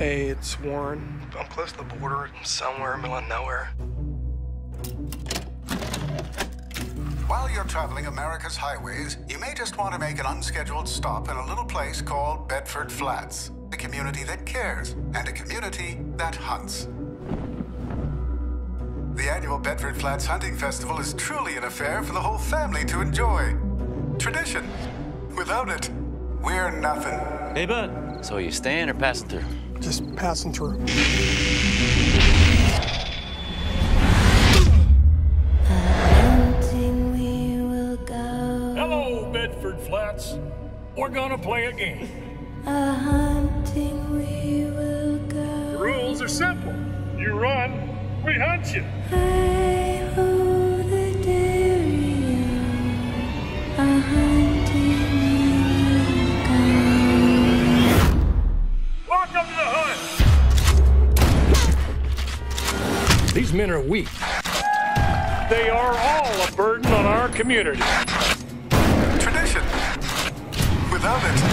Hey, it's Warren. I'm close to the border, somewhere in the middle of nowhere. While you're traveling America's highways, you may just want to make an unscheduled stop in a little place called Bedford Flats. A community that cares and a community that hunts. The annual Bedford Flats Hunting Festival is truly an affair for the whole family to enjoy. Tradition. Without it, we're nothing. Hey, bud. So you staying or passing through? Just passing through. Hunting we will go. Hello, Bedford Flats. We're gonna play a game. A hunting we will go. The rules are simple. You run, we hunt you. These men are weak. They are all a burden on our community. Tradition. Without it, we're nothing.